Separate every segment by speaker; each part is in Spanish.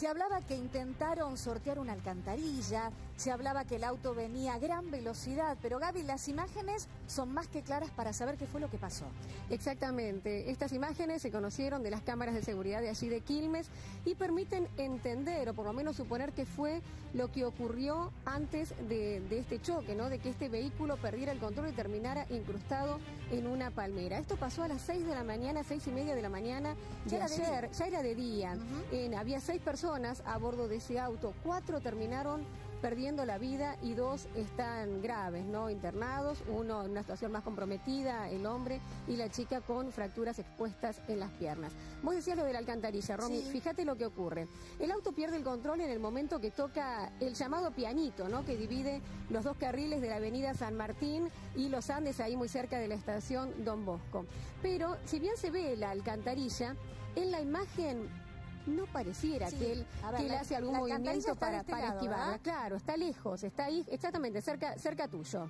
Speaker 1: Se hablaba que intentaron sortear una alcantarilla, se hablaba que el auto venía a gran velocidad, pero Gaby, las imágenes son más que claras para saber qué fue lo que pasó.
Speaker 2: Exactamente. Estas imágenes se conocieron de las cámaras de seguridad de allí de Quilmes y permiten entender, o por lo menos suponer que fue lo que ocurrió antes de, este choque, ¿no? De que este vehículo perdiera el control y terminara incrustado en una palmera. Esto pasó a las 6 de la mañana, seis y media de la mañana de ya ayer, ya era de día. había seis personas a bordo de ese auto, cuatro terminaron perdiendo la vida y dos están graves, ¿no? Internados, uno en una situación más comprometida, el hombre, y la chica con fracturas expuestas en las piernas. Vos decías lo de la alcantarilla, Romy, fíjate lo que ocurre. El auto pierde el control en el momento que toca el llamado pianito, ¿no? Que divide los dos carriles de la avenida San Martín y los Andes, ahí muy cerca de la estación Don Bosco. Pero si bien se ve la alcantarilla, en la imagen no pareciera que él, hace algún movimiento para, este esquivarla. Claro, está lejos, está ahí exactamente cerca, cerca tuyo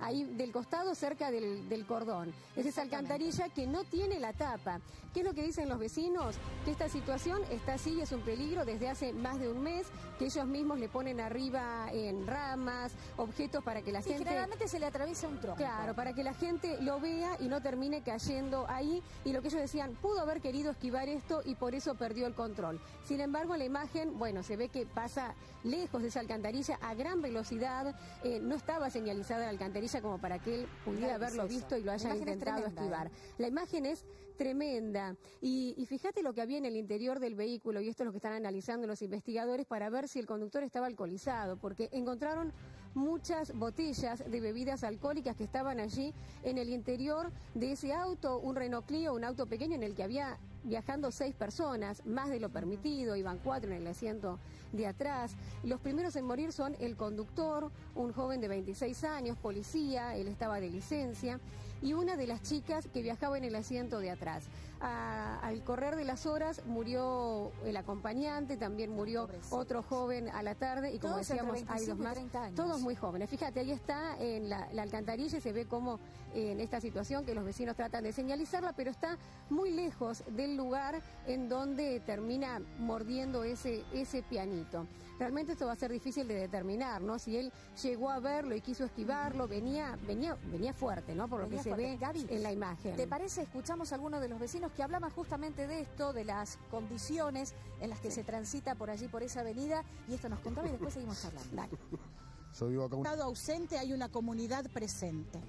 Speaker 2: ahí del costado cerca del, cordón. Es esa alcantarilla que no tiene la tapa. ¿Qué es lo que dicen los vecinos? Que esta situación está así y es un peligro desde hace más de un mes, que ellos mismos le ponen arriba en ramas, objetos para que la gente...
Speaker 1: generalmente se le atraviesa un tronco.
Speaker 2: Claro, para que la gente lo vea y no termine cayendo ahí. Y lo que ellos decían, pudo haber querido esquivar esto y por eso perdió el control. Sin embargo, la imagen, bueno, se ve que pasa lejos de esa alcantarilla a gran velocidad. Eh, no estaba señalizada la alcantarilla como para que él pudiera haberlo visto y lo haya intentado esquivar. ¿eh? La imagen es tremenda. Y, y, fíjate lo que había en el interior del vehículo, y esto es lo que están analizando los investigadores para ver si el conductor estaba alcoholizado, porque encontraron muchas botellas de bebidas alcohólicas que estaban allí en el interior de ese auto, un Renault Clio, un auto pequeño en el que había viajando seis personas, más de lo permitido, iban cuatro en el asiento de atrás. Los primeros en morir son el conductor, un joven de 26 años, policía, él estaba de licencia, y una de las chicas que viajaba en el asiento de atrás. Al correr de las horas murió el acompañante, también murió otro joven a la tarde, y como decíamos, hay dos más, todos muy jóvenes. Fíjate, ahí está en la, alcantarilla y se ve como en esta situación que los vecinos tratan de señalizarla, pero está muy lejos del lugar en donde termina mordiendo ese, ese pianito. Realmente esto va a ser difícil de determinar, ¿no? Si él llegó a verlo y quiso esquivarlo, venía, venía, venía fuerte, ¿no? Por lo que se ve en la imagen.
Speaker 1: ¿Te parece? Escuchamos a algunos de los vecinos que hablaban justamente de esto, de las condiciones en las que se transita por allí, por esa avenida, y esto nos contaba y después seguimos hablando. Dale.
Speaker 3: Yo vivo acá. Un... Estado ausente, hay una comunidad presente.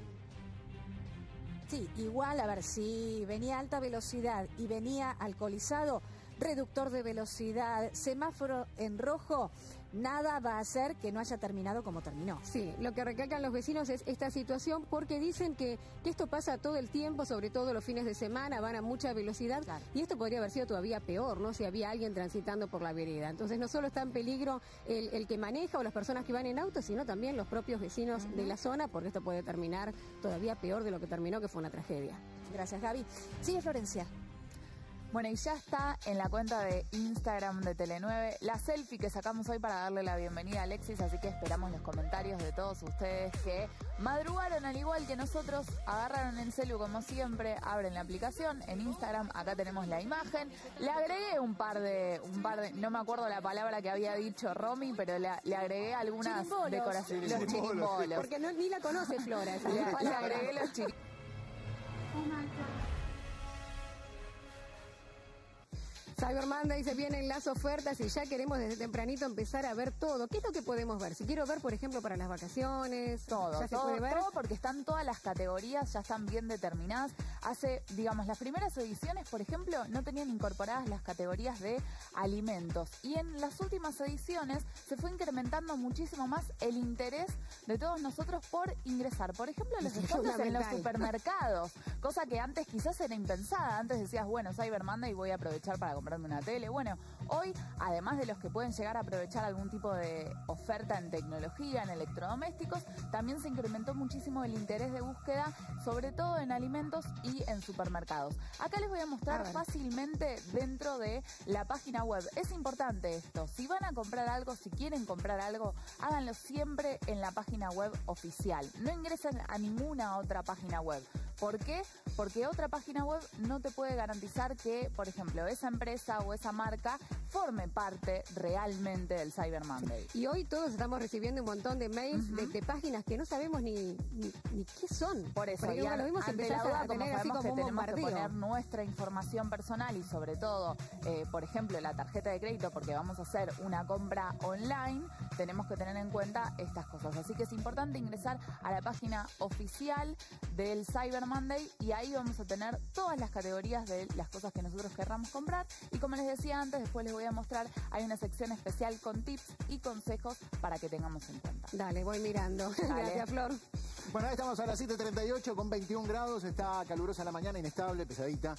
Speaker 1: Sí, igual, a ver, si venía a alta velocidad y venía alcoholizado, reductor de velocidad, semáforo en rojo, nada va a hacer que no haya terminado como terminó.
Speaker 2: Sí, lo que recalcan los vecinos es esta situación porque dicen que, esto pasa todo el tiempo, sobre todo los fines de semana, van a mucha velocidad y esto podría haber sido todavía peor, ¿no? Si había alguien transitando por la vereda. Entonces no solo está en peligro el, que maneja o las personas que van en auto, sino también los propios vecinos de la zona porque esto puede terminar todavía peor de lo que terminó, que fue una tragedia.
Speaker 1: Gracias, Gaby. Sigue Florencia.
Speaker 4: Bueno, y ya está en la cuenta de Instagram de Tele9 la selfie que sacamos hoy para darle la bienvenida a Alexis, así que esperamos los comentarios de todos ustedes que madrugaron al igual que nosotros, agarraron el celu como siempre, abren la aplicación en Instagram, acá tenemos la imagen, le agregué un par de, un par de, no me acuerdo la palabra que había dicho Romy, pero le, agregué algunas decoraciones, los chirimbolos.
Speaker 2: Porque ni la conoce Flora.
Speaker 4: le, agregué los chirimbolos.
Speaker 2: Cyber Monday se vienen las ofertas y ya queremos desde tempranito empezar a ver todo. ¿Qué es lo que podemos ver? Si quiero ver, por ejemplo, para las vacaciones.
Speaker 4: Todo, ¿ya todo, se puede ver? todo porque están todas las categorías, ya están bien determinadas. Hace, digamos, las primeras ediciones, por ejemplo, no tenían incorporadas las categorías de alimentos. Y en las últimas ediciones se fue incrementando muchísimo más el interés de todos nosotros por ingresar. Por ejemplo, los descuentos en los supermercados, cosa que antes quizás era impensada. Antes decías, bueno, Cyber Monday voy a aprovechar para comprar una tele. Bueno, hoy, además de los que pueden llegar a aprovechar algún tipo de oferta en tecnología, en electrodomésticos, también se incrementó muchísimo el interés de búsqueda, sobre todo en alimentos y en supermercados. Acá les voy a mostrar fácilmente dentro de la página web. Es importante esto. Si van a comprar algo, si quieren comprar algo, háganlo siempre en la página web oficial. No ingresen a ninguna otra página web ¿Por qué? Porque otra página web no te puede garantizar que, por ejemplo, esa empresa o esa marca forme parte realmente del Cyber Monday.
Speaker 2: Y hoy todos estamos recibiendo un montón de mails de, páginas que no sabemos ni, ni, qué son.
Speaker 4: Por eso,
Speaker 2: Porque
Speaker 4: lo
Speaker 2: mismo se a tener así como
Speaker 4: que tenemos que poner nuestra información personal y sobre todo, eh, por ejemplo, la tarjeta de crédito, porque vamos a hacer una compra online, tenemos que tener en cuenta estas cosas. Así que es importante ingresar a la página oficial del Cyber Monday y ahí vamos a tener todas las categorías de las cosas que nosotros querramos comprar. Y como les decía antes, después les voy a mostrar, hay una sección especial con tips y consejos para que tengamos en cuenta.
Speaker 2: Dale, voy mirando. Gracias, Flor.
Speaker 5: Bueno, estamos a las 7.38 con 21 grados, está calurosa la mañana, inestable, pesadita.